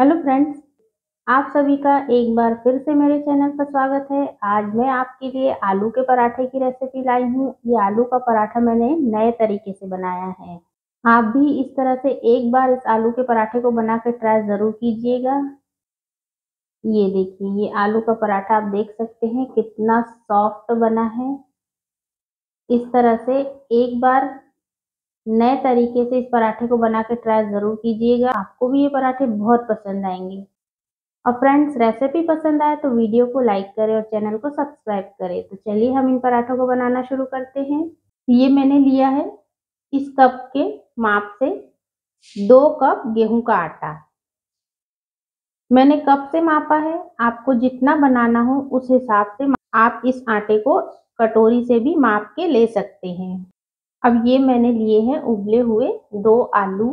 Hello friends, आप सभी का एक बार फिर से मेरे चैनल पर स्वागत है। आज मैं आपके लिए आलू के पराठे की रेसिपी लाई हूँ। ये आलू का पराठा मैंने नए तरीके से बनाया है। आप भी इस तरह से एक बार इस आलू के पराठे को बना कर ट्राई ज़रूर कीजिएगा। ये देखिए, ये आलू का पराठा आप देख सकते हैं, कितना सॉफ्ट बना है। इस तरह से एक बार नए तरीके से इस पराठे को बना के ट्राई ज़रूर कीजिएगा। आपको भी ये पराठे बहुत पसंद आएँगे। और फ्रेंड्स रेसिपी पसंद आए तो वीडियो को लाइक करें और चैनल को सब्सक्राइब करें। तो चलिए हम इन पराठों को बनाना शुरू करते हैं। ये मैंने लिया है इस कप के माप से दो कप गेहूँ का आटा। मैंने कप से मापा है। आपको जितना बनाना हो उस हिसाब से आप इस आटे को कटोरी से भी माप के ले सकते हैं। अब ये मैंने लिए हैं उबले हुए दो आलू।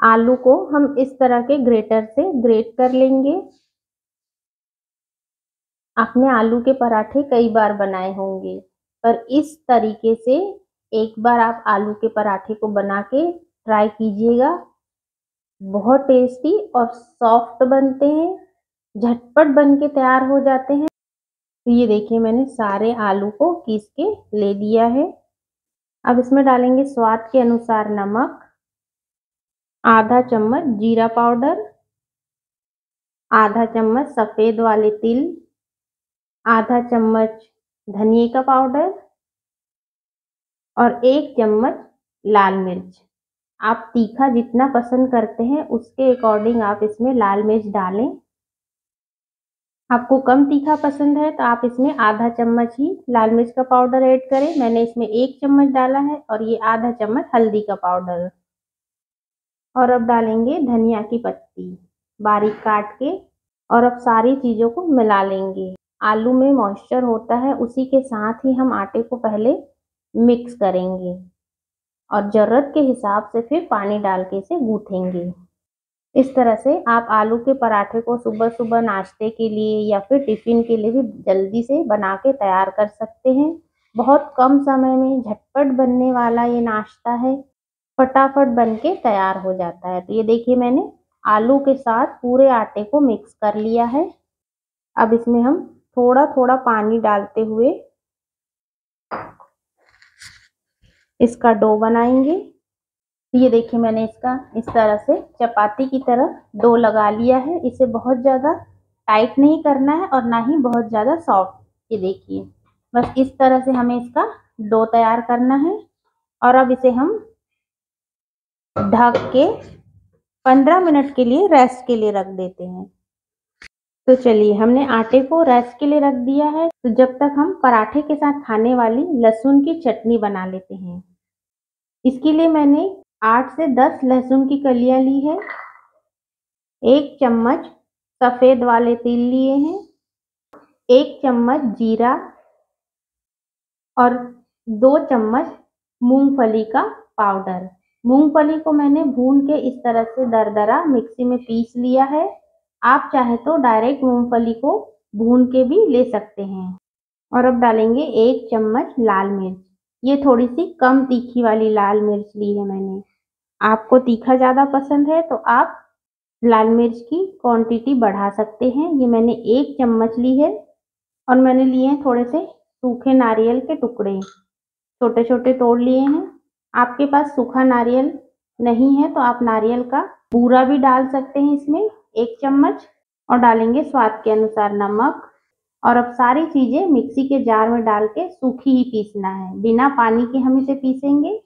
आलू को हम इस तरह के ग्रेटर से ग्रेट कर लेंगे। आपने आलू के पराठे कई बार बनाए होंगे, पर इस तरीके से एक बार आप आलू के पराठे को बना के ट्राई कीजिएगा। बहुत टेस्टी और सॉफ्ट बनते हैं, झटपट बन के तैयार हो जाते हैं। तो ये देखिए मैंने सारे आलू को पीस के ले दिया है। अब इसमें डालेंगे स्वाद के अनुसार नमक, आधा चम्मच जीरा पाउडर, आधा चम्मच सफ़ेद वाले तिल, आधा चम्मच धनिए का पाउडर और एक चम्मच लाल मिर्च। आप तीखा जितना पसंद करते हैं, उसके अकॉर्डिंग आप इसमें लाल मिर्च डालें। आपको कम तीखा पसंद है तो आप इसमें आधा चम्मच ही लाल मिर्च का पाउडर ऐड करें। मैंने इसमें एक चम्मच डाला है और ये आधा चम्मच हल्दी का पाउडर। और अब डालेंगे धनिया की पत्ती, बारीक काट के। और अब सारी चीज़ों को मिला लेंगे। आलू में मॉइस्चर होता है, उसी के साथ ही हम आटे को पहले मिक्स करेंगे। और ज़रूरत के हिसाब से फिर पानी डाल के इसे गूँथेंगे। इस तरह से आप आलू के पराठे को सुबह सुबह नाश्ते के लिए या फिर टिफ़िन के लिए भी जल्दी से बना के तैयार कर सकते हैं। बहुत कम समय में झटपट बनने वाला ये नाश्ता है, फटाफट बन के तैयार हो जाता है। तो ये देखिए मैंने आलू के साथ पूरे आटे को मिक्स कर लिया है। अब इसमें हम थोड़ा थोड़ा पानी डालते हुए इसका डो बनाएँगे। ये देखिए मैंने इसका, इस तरह से चपाती की तरह डो लगा लिया है। इसे बहुत ज़्यादा टाइट नहीं करना है और ना ही बहुत ज़्यादा सॉफ्ट। ये देखिए, बस इस तरह से हमें इसका डो तैयार करना है और अब इसे हम ढक के पंद्रह मिनट के लिए रेस्ट के लिए रख देते हैं। तो चलिए, हमने आटे को रेस्ट के लिए रख दिया है। तो जब तक हम पराठे के साथ खाने वाली लहसुन की चटनी बना लेते हैं। इसके लिए मैंने आठ से दस लहसुन की कलियाँ ली है। एक चम्मच सफ़ेद वाले तिल लिए हैं। एक चम्मच जीरा और दो चम्मच मूंगफली का पाउडर। मूंगफली को मैंने भून के इस तरह से दरदरा मिक्सी में पीस लिया है। आप चाहे तो डायरेक्ट मूंगफली को भून के भी ले सकते हैं। और अब डालेंगे एक चम्मच लाल मिर्च। ये थोड़ी सी कम तीखी वाली लाल मिर्च ली है मैंने। आपको तीखा ज़्यादा पसंद है तो आप लाल मिर्च की क्वांटिटी बढ़ा सकते हैं। ये मैंने एक चम्मच ली है और मैंने लिए हैं थोड़े से सूखे नारियल के टुकड़े। छोटे छोटे तोड़ लिए हैं। आपके पास सूखा नारियल नहीं है तो आप नारियल का पूरा भी डाल सकते हैं इसमें एक चम्मच और डालेंगे स्वाद के अनुसार नमक। और अब सारी चीज़ें मिक्सी के जार में डाल के सूखी ही पीसना है। बिना पानी के हम इसे पीसेंगे।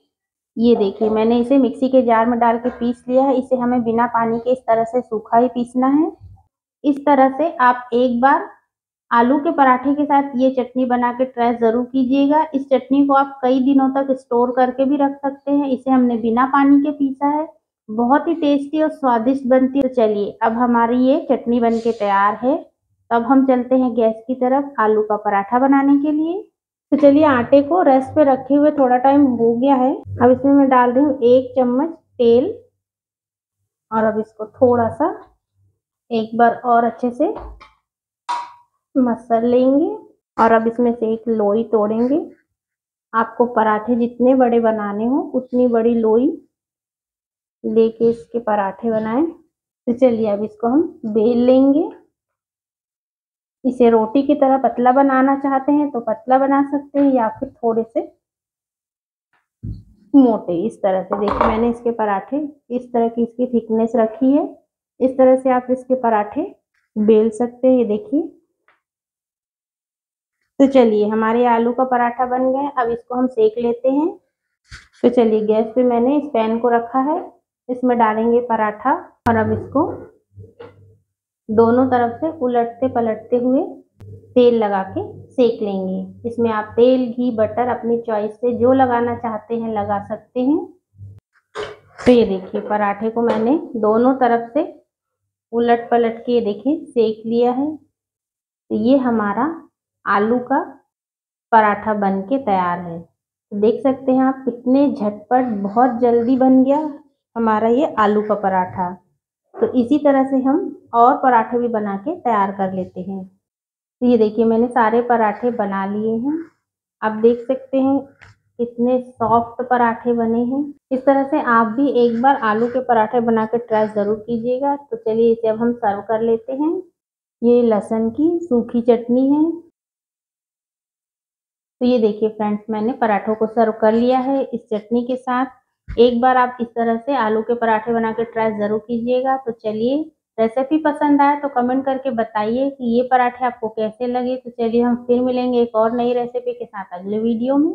ये देखिए, मैंने इसे मिक्सी के जार में डाल के पीस लिया है। इसे हमें बिना पानी के इस तरह से सूखा ही पीसना है। इस तरह से आप एक बार आलू के पराठे के साथ ये चटनी बना के ट्राई ज़रूर कीजिएगा। इस चटनी को आप कई दिनों तक स्टोर करके भी रख सकते हैं। इसे हमने बिना पानी के पीसा है। बहुत ही टेस्टी और स्वादिष्ट बनती है। तो चलिए, अब हमारी ये चटनी बन के तैयार है। अब हम चलते हैं गैस की तरफ़ आलू का पराठा बनाने के लिए। तो चलिए आटे को रेस्ट पे रखे हुए थोड़ा टाइम हो गया है। अब इसमें मैं डाल रही हूँ एक चम्मच तेल और अब इसको थोड़ा सा एक बार और अच्छे से मसल लेंगे और अब इसमें से एक लोई तोड़ेंगे। आपको पराठे जितने बड़े बनाने हो, उतनी बड़ी लोई लेके इसके पराठे बनाएँ। तो चलिए अब इसको हम बेल लेंगे। इसे रोटी की तरह पतला बनाना चाहते हैं तो पतला बना सकते हैं या फिर थोड़े से मोटे। इस तरह से देखिए मैंने इसके पराठे, इस तरह की इसकी थिकनेस रखी है। इस तरह से आप इसके पराठे बेल सकते हैं, ये देखिए। तो चलिए, हमारे आलू का पराठा बन गया। अब इसको हम सेक लेते हैं। तो चलिए, गैस पे मैंने इस पैन को रखा है। इसमें डालेंगे पराठा और अब इसको दोनों तरफ़ से उलटते पलटते हुए तेल लगा के सेक लेंगे। इसमें आप तेल, घी, बटर अपनी चॉइस से जो लगाना चाहते हैं लगा सकते हैं। तो ये देखिए, पराठे को मैंने दोनों तरफ़ से उलट पलट के देखिए, सेक लिया है। तो ये हमारा आलू का पराठा बन के तैयार है। तो देख सकते हैं आप कितने झटपट, बहुत जल्दी बन गया हमारा ये आलू का पराठा। तो इसी तरह से हम और पराठे भी बना के तैयार कर लेते हैं। तो ये देखिए, मैंने सारे पराठे बना लिए हैं। आप देख सकते हैं कितने सॉफ्ट पराठे बने हैं। इस तरह से आप भी एक बार आलू के पराठे बना के ट्राई ज़रूर कीजिएगा। तो चलिए इसे अब हम सर्व कर लेते हैं। ये लहसुन की सूखी चटनी है। तो ये देखिए फ्रेंड्स, मैंने पराठों को सर्व कर लिया है इस चटनी के साथ। एक बार आप इस तरह से आलू के पराठे बना के ट्राई ज़रूर कीजिएगा। तो चलिए रेसिपी पसंद आए तो कमेंट करके बताइए कि ये पराठे आपको कैसे लगे। तो चलिए हम फिर मिलेंगे एक और नई रेसिपी के साथ अगले वीडियो में।